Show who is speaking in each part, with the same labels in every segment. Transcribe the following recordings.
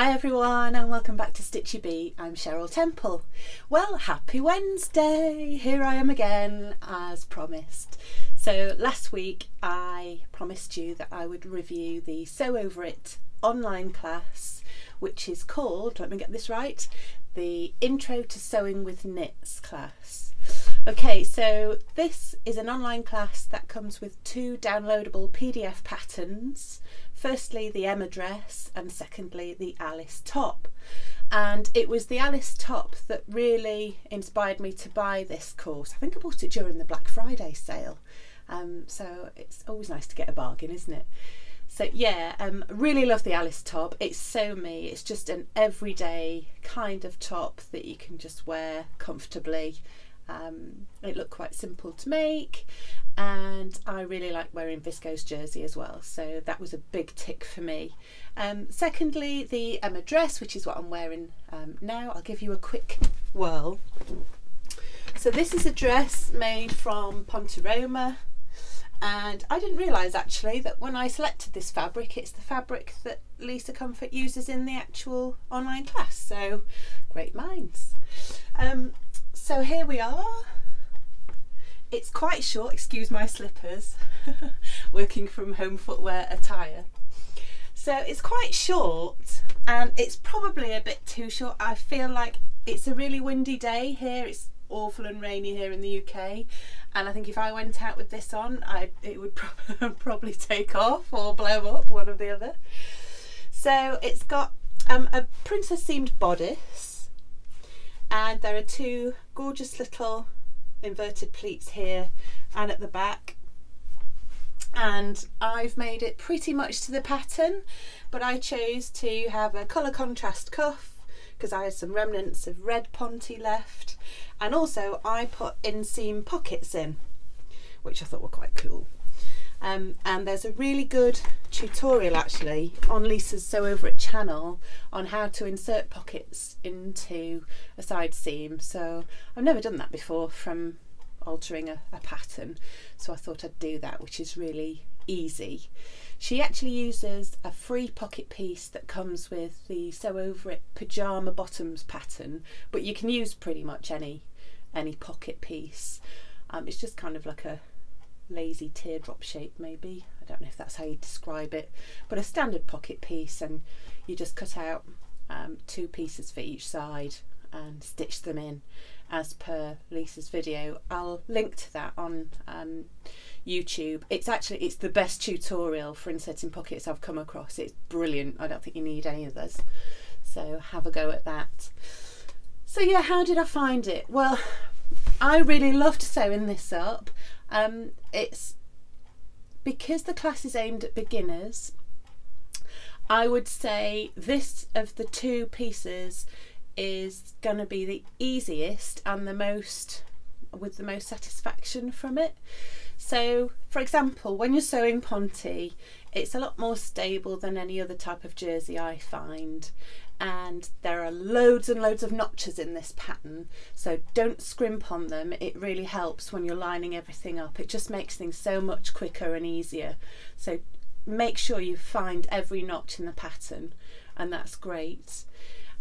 Speaker 1: Hi everyone and welcome back to Stitchy Bee. I'm Cheryl Temple. Well, happy Wednesday! Here I am again as promised. So last week I promised you that I would review the Sew Over It online class which is called, let me get this right, the Intro to Sewing with Knits class. Okay, so this is an online class that comes with two downloadable PDF patterns. Firstly, the Emma dress, and secondly, the Alice top. And it was the Alice top that really inspired me to buy this course. I think I bought it during the Black Friday sale. Um, so it's always nice to get a bargain, isn't it? So yeah, um, really love the Alice top. It's so me. It's just an everyday kind of top that you can just wear comfortably um, it looked quite simple to make and I really like wearing viscose jersey as well so that was a big tick for me. Um, secondly the Emma dress which is what I'm wearing um, now. I'll give you a quick whirl. So this is a dress made from Ponte Roma and I didn't realise actually that when I selected this fabric it's the fabric that Lisa Comfort uses in the actual online class so great minds. Um, so here we are. It's quite short, excuse my slippers, working from home footwear attire. So it's quite short and it's probably a bit too short. I feel like it's a really windy day here. It's awful and rainy here in the UK and I think if I went out with this on I it would probably take off or blow up one or the other. So it's got um, a princess seamed bodice and there are two gorgeous little inverted pleats here and at the back and I've made it pretty much to the pattern but I chose to have a colour contrast cuff because I had some remnants of red Ponte left and also I put inseam pockets in which I thought were quite cool. Um, and there's a really good tutorial actually on Lisa's Sew Over It channel on how to insert pockets into a side seam. So I've never done that before from altering a, a pattern. So I thought I'd do that, which is really easy. She actually uses a free pocket piece that comes with the Sew Over It pyjama bottoms pattern, but you can use pretty much any any pocket piece. Um, it's just kind of like a lazy teardrop shape maybe. I don't know if that's how you describe it. But a standard pocket piece and you just cut out um, two pieces for each side and stitch them in as per Lisa's video. I'll link to that on um, YouTube. It's actually it's the best tutorial for inserting pockets I've come across. It's brilliant. I don't think you need any others. So have a go at that. So yeah how did I find it? Well I really loved sewing this up um, it's because the class is aimed at beginners. I would say this of the two pieces is going to be the easiest and the most with the most satisfaction from it. So, for example, when you're sewing Ponte, it's a lot more stable than any other type of jersey I find and there are loads and loads of notches in this pattern so don't scrimp on them. It really helps when you're lining everything up. It just makes things so much quicker and easier. So make sure you find every notch in the pattern and that's great.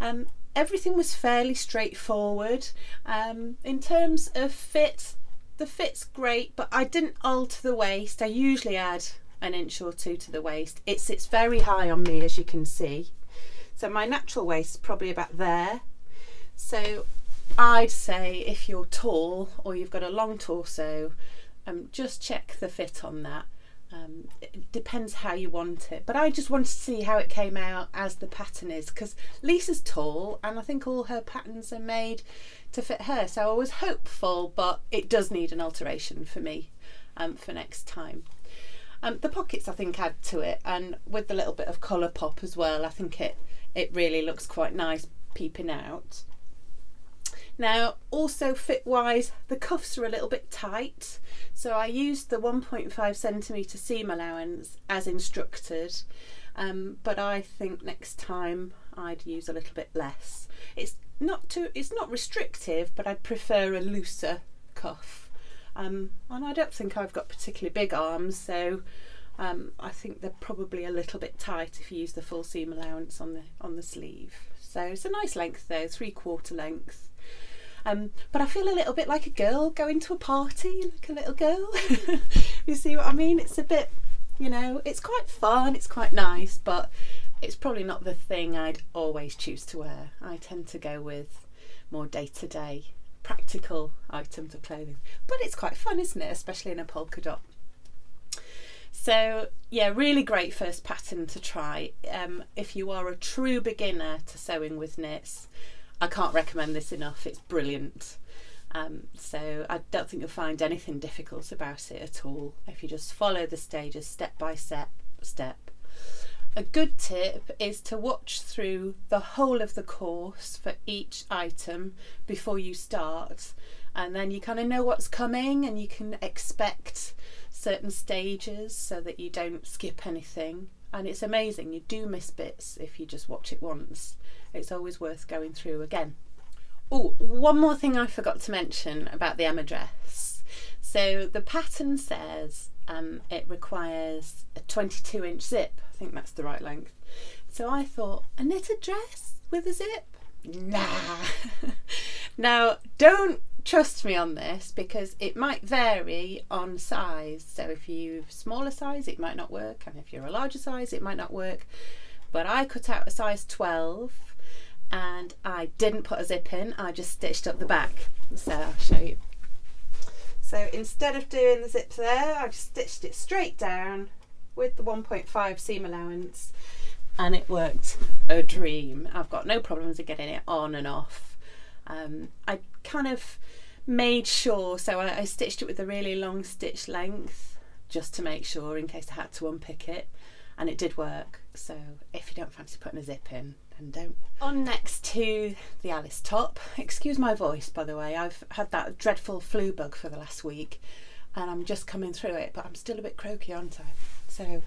Speaker 1: Um, everything was fairly straightforward. Um, in terms of fit the fit's great but I didn't alter the waist. I usually add an inch or two to the waist. It sits very high on me as you can see so my natural waist is probably about there. So I'd say if you're tall or you've got a long torso, um, just check the fit on that. Um, it depends how you want it but I just wanted to see how it came out as the pattern is because Lisa's tall and I think all her patterns are made to fit her so I was hopeful but it does need an alteration for me um, for next time. Um, the pockets I think add to it and with the little bit of colour pop as well I think it it really looks quite nice peeping out. Now also fit wise the cuffs are a little bit tight so I used the 1.5 centimetre seam allowance as instructed um, but I think next time I'd use a little bit less. It's not too it's not restrictive but I'd prefer a looser cuff um, and I don't think I've got particularly big arms so Um, I think they're probably a little bit tight if you use the full seam allowance on the on the sleeve. So it's a nice length though, three quarter length. Um, but I feel a little bit like a girl going to a party, like a little girl. you see what I mean? It's a bit, you know, it's quite fun, it's quite nice, but it's probably not the thing I'd always choose to wear. I tend to go with more day to day practical items of clothing. But it's quite fun, isn't it? Especially in a polka dot. So yeah, really great first pattern to try. Um, if you are a true beginner to sewing with knits, I can't recommend this enough. It's brilliant. Um, so I don't think you'll find anything difficult about it at all if you just follow the stages step by step. Step. A good tip is to watch through the whole of the course for each item before you start and then you kind of know what's coming and you can expect certain stages so that you don't skip anything. And it's amazing you do miss bits if you just watch it once. It's always worth going through again. Oh one more thing i forgot to mention about the emma dress so the pattern says um, it requires a 22 inch zip. I think that's the right length. So i thought a knitted dress with a zip? Nah. Now don't trust me on this because it might vary on size. So if you smaller size, it might not work, and if you're a larger size, it might not work. But I cut out a size 12 and I didn't put a zip in, I just stitched up the back. So I'll show you. So instead of doing the zip there, I just stitched it straight down with the 1.5 seam allowance and it worked a dream. I've got no problems with getting it on and off. Um, I kind of made sure, so I, I stitched it with a really long stitch length just to make sure in case I had to unpick it and it did work. So if you don't fancy putting a zip in, then don't. On next to the Alice top, excuse my voice by the way, I've had that dreadful flu bug for the last week and I'm just coming through it, but I'm still a bit croaky, aren't I? So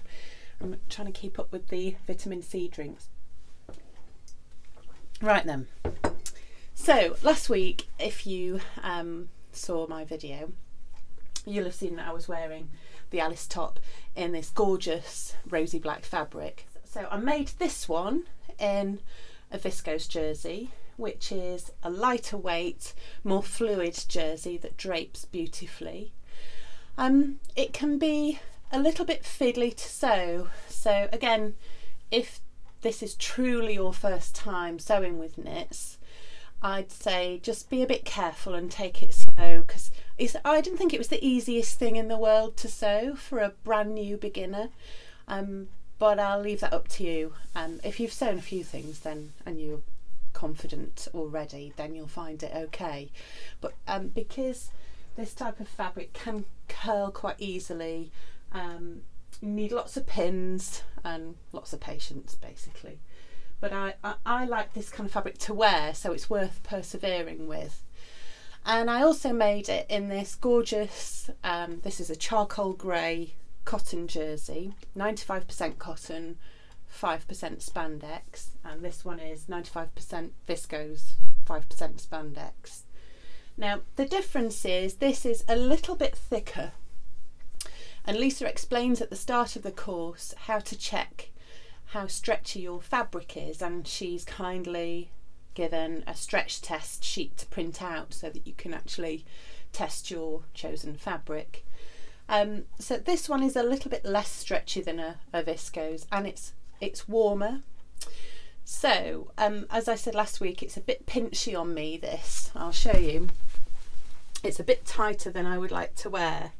Speaker 1: I'm trying to keep up with the vitamin C drinks. Right then, so last week, if you um, saw my video, you'll have seen that I was wearing the Alice top in this gorgeous rosy black fabric. So I made this one in a viscose jersey, which is a lighter weight, more fluid jersey that drapes beautifully. Um, it can be a little bit fiddly to sew. So again, if this is truly your first time sewing with knits, I'd say just be a bit careful and take it slow because I didn't think it was the easiest thing in the world to sew for a brand new beginner. Um, but I'll leave that up to you. Um, if you've sewn a few things then and you're confident already, then you'll find it okay. But um, because this type of fabric can curl quite easily, um, you need lots of pins and lots of patience basically but I, I, I like this kind of fabric to wear so it's worth persevering with. And I also made it in this gorgeous um, this is a charcoal grey cotton jersey 95% cotton 5% spandex and this one is 95% viscose 5% spandex. Now the difference is this is a little bit thicker and Lisa explains at the start of the course how to check how stretchy your fabric is and she's kindly given a stretch test sheet to print out so that you can actually test your chosen fabric. Um, so this one is a little bit less stretchy than a, a viscose and it's it's warmer. So um, as I said last week it's a bit pinchy on me this, I'll show you. It's a bit tighter than I would like to wear.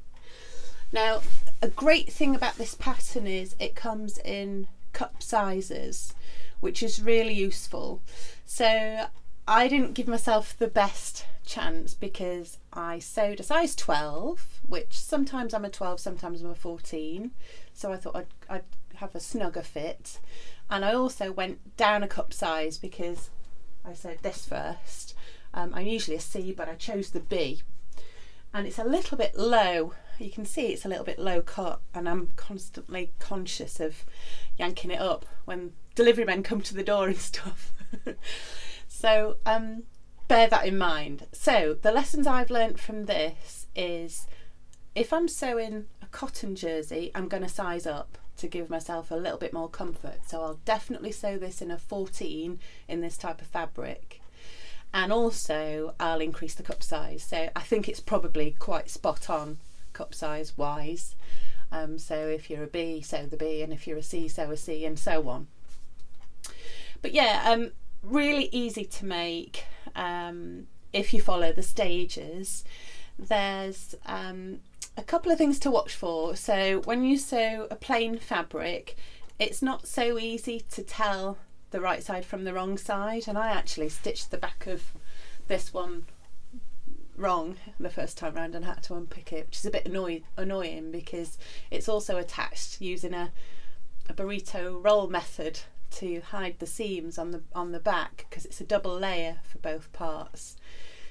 Speaker 1: Now a great thing about this pattern is it comes in cup sizes, which is really useful. So I didn't give myself the best chance because I sewed a size 12, which sometimes I'm a 12, sometimes I'm a 14. So I thought I'd, I'd have a snugger fit. And I also went down a cup size because I sewed this first. Um, I'm usually a C, but I chose the B. And it's a little bit low you can see it's a little bit low cut and I'm constantly conscious of yanking it up when delivery men come to the door and stuff. so um, bear that in mind. So the lessons I've learnt from this is if I'm sewing a cotton jersey, I'm going to size up to give myself a little bit more comfort. So I'll definitely sew this in a 14 in this type of fabric. And also I'll increase the cup size. So I think it's probably quite spot on cup size wise. Um, so if you're a B, sew the B, and if you're a C, sew a C, and so on. But yeah, um, really easy to make um, if you follow the stages. There's um, a couple of things to watch for. So when you sew a plain fabric, it's not so easy to tell the right side from the wrong side. And I actually stitched the back of this one wrong the first time round and had to unpick it, which is a bit annoy annoying because it's also attached using a, a burrito roll method to hide the seams on the on the back because it's a double layer for both parts.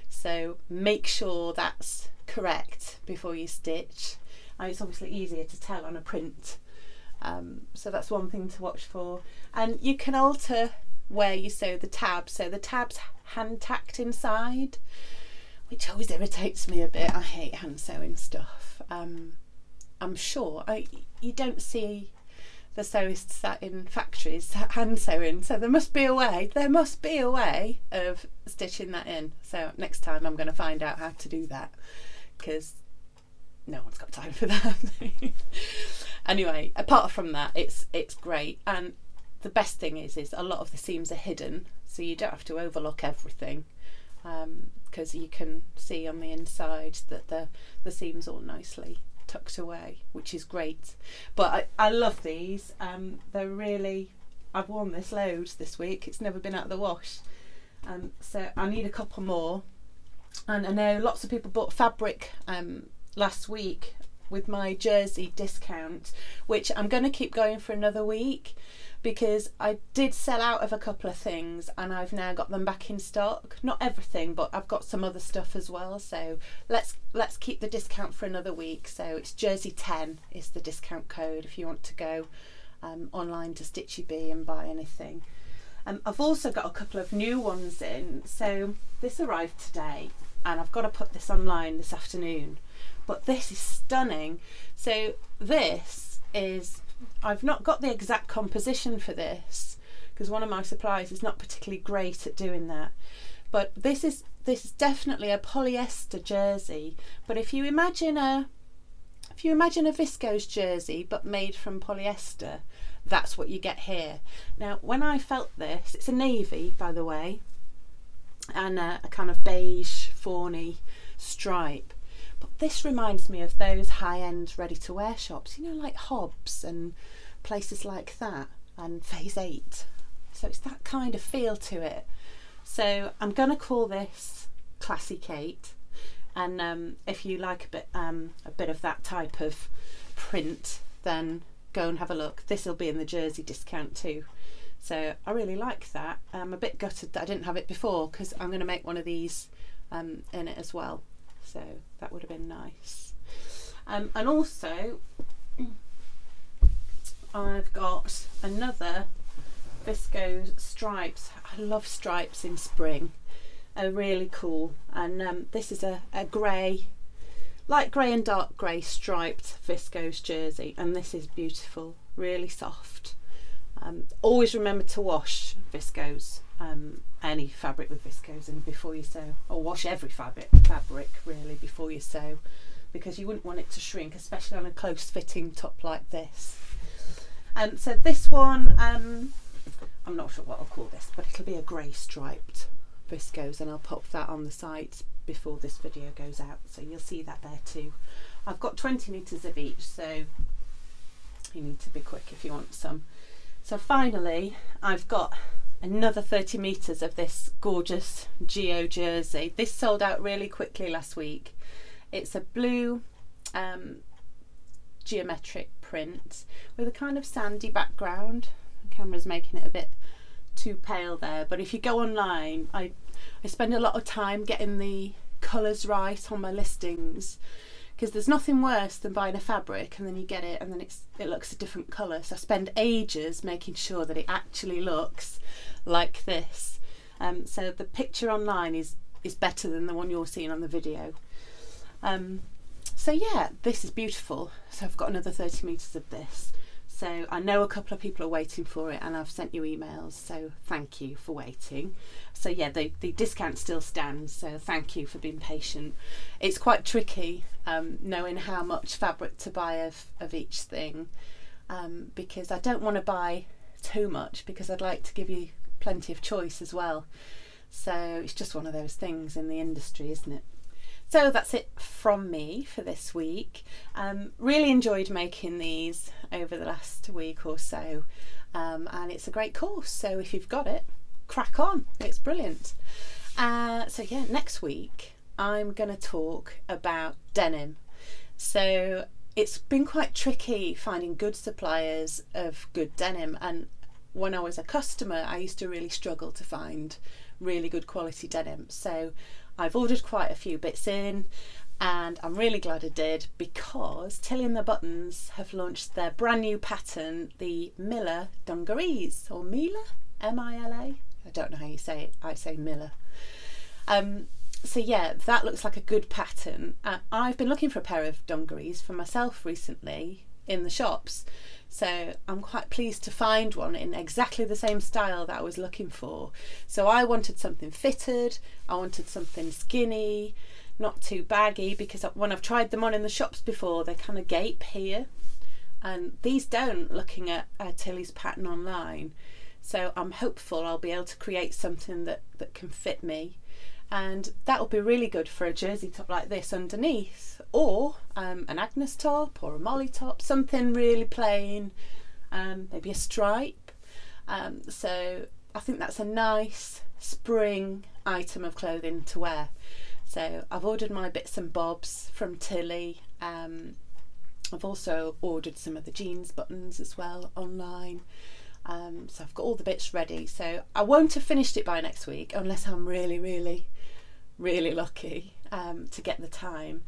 Speaker 1: So make sure that's correct before you stitch. And it's obviously easier to tell on a print. Um, so that's one thing to watch for. And you can alter where you sew the tabs. So the tabs hand tacked inside, which always irritates me a bit. I hate hand sewing stuff. Um, I'm sure I, you don't see the sewists that in factories hand sewing so there must be a way there must be a way of stitching that in so next time I'm going to find out how to do that because no one's got time for that anyway apart from that it's it's great and the best thing is is a lot of the seams are hidden so you don't have to overlook everything because um, you can see on the inside that the the seams all nicely tucked away, which is great. But I, I love these. Um, they're really, I've worn this loads this week. It's never been out of the wash. Um, so I need a couple more. And I know lots of people bought fabric um, last week with my jersey discount, which I'm going to keep going for another week because I did sell out of a couple of things and I've now got them back in stock. Not everything, but I've got some other stuff as well. So let's let's keep the discount for another week. So it's Jersey 10 is the discount code if you want to go um, online to Stitchy Bee and buy anything. Um, I've also got a couple of new ones in. So this arrived today and I've got to put this online this afternoon. But this is stunning. So this is I've not got the exact composition for this because one of my suppliers is not particularly great at doing that. But this is this is definitely a polyester jersey. But if you imagine a if you imagine a viscose jersey but made from polyester, that's what you get here. Now, when I felt this, it's a navy, by the way, and a, a kind of beige fawny stripe. This reminds me of those high-end ready-to-wear shops, you know, like Hobbs and places like that, and Phase 8. So it's that kind of feel to it. So I'm going to call this Classy Kate. And um, if you like a bit, um, a bit of that type of print, then go and have a look. This will be in the Jersey discount too. So I really like that. I'm a bit gutted that I didn't have it before because I'm going to make one of these um, in it as well so that would have been nice. Um, and also, I've got another viscose stripes. I love stripes in spring. Are really cool. And um, this is a, a grey, light grey and dark grey striped viscose jersey. And this is beautiful, really soft. Um, always remember to wash viscose um, any fabric with viscose in before you sew or wash every fabric fabric really before you sew because you wouldn't want it to shrink especially on a close fitting top like this. Um, so this one um, I'm not sure what I'll call this but it'll be a grey striped viscose and I'll pop that on the site before this video goes out so you'll see that there too. I've got 20 meters of each so you need to be quick if you want some. So finally I've got another 30 metres of this gorgeous Geo jersey. This sold out really quickly last week. It's a blue um, geometric print with a kind of sandy background. The camera's making it a bit too pale there, but if you go online, I, I spend a lot of time getting the colours right on my listings because there's nothing worse than buying a fabric and then you get it and then it's it looks a different colour so I spend ages making sure that it actually looks like this um, so the picture online is is better than the one you're seeing on the video um, so yeah, this is beautiful. So I've got another 30 metres of this. So I know a couple of people are waiting for it and I've sent you emails, so thank you for waiting. So yeah, the, the discount still stands, so thank you for being patient. It's quite tricky um, knowing how much fabric to buy of, of each thing um, because I don't want to buy too much because I'd like to give you plenty of choice as well. So it's just one of those things in the industry, isn't it? So that's it from me for this week. Um, really enjoyed making these over the last week or so, um, and it's a great course. So if you've got it, crack on, it's brilliant. Uh, so, yeah, next week I'm going to talk about denim. So, it's been quite tricky finding good suppliers of good denim, and when I was a customer, I used to really struggle to find really good quality denim. So I've ordered quite a few bits in and I'm really glad I did because Tilly and the Buttons have launched their brand new pattern, the Miller Dungarees or Mila, M-I-L-A. I don't know how you say it. I say Miller. Um, so yeah, that looks like a good pattern. Uh, I've been looking for a pair of dungarees for myself recently in the shops. So I'm quite pleased to find one in exactly the same style that I was looking for. So I wanted something fitted, I wanted something skinny, not too baggy because when I've tried them on in the shops before, they kind of gape here. And these don't looking at uh, Tilly's pattern online. So I'm hopeful I'll be able to create something that, that can fit me and that will be really good for a jersey top like this underneath or um, an Agnes top or a Molly top something really plain um, maybe a stripe. Um, so I think that's a nice spring item of clothing to wear. So I've ordered my bits and bobs from Tilly. Um, I've also ordered some of the jeans buttons as well online. Um, so I've got all the bits ready. So I won't have finished it by next week unless I'm really really really lucky um, to get the time.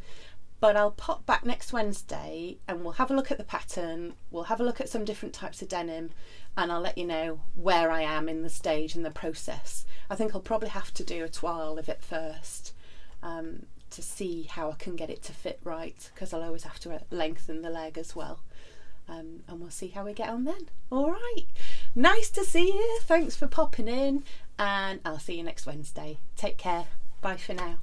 Speaker 1: But I'll pop back next Wednesday and we'll have a look at the pattern, we'll have a look at some different types of denim, and I'll let you know where I am in the stage and the process. I think I'll probably have to do a twirl of it first um, to see how I can get it to fit right because I'll always have to lengthen the leg as well. Um, and we'll see how we get on then. All right. Nice to see you. Thanks for popping in, and I'll see you next Wednesday. Take care. Bye for now.